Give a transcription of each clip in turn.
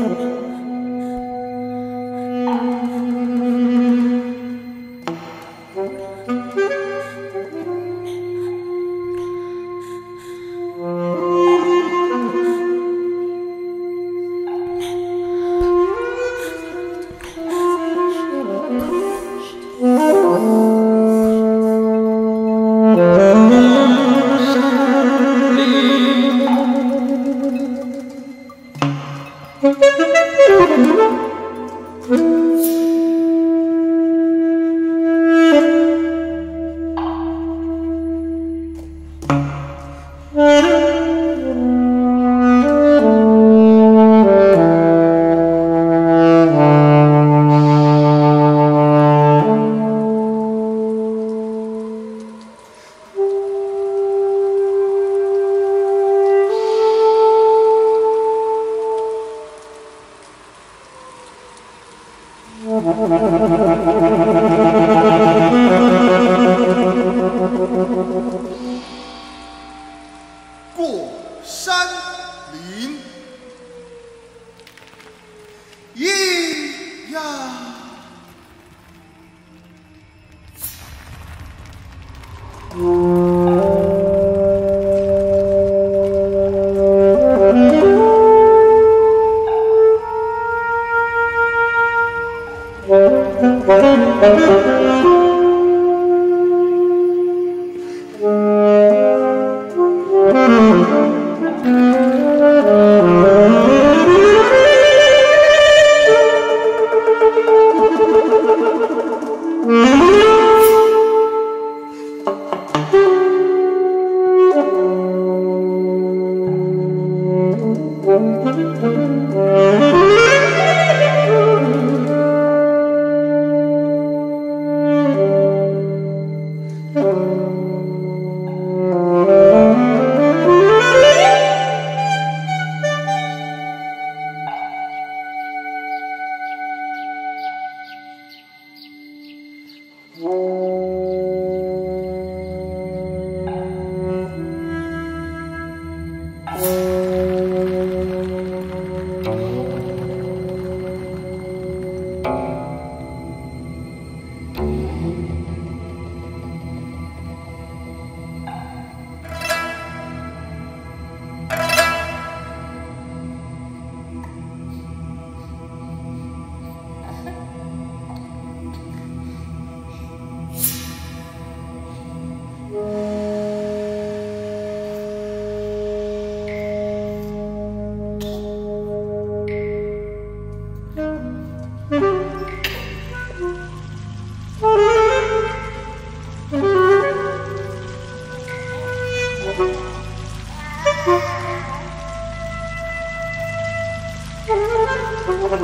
Mm-hmm. you. Mm-hmm.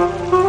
Thank you.